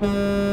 Música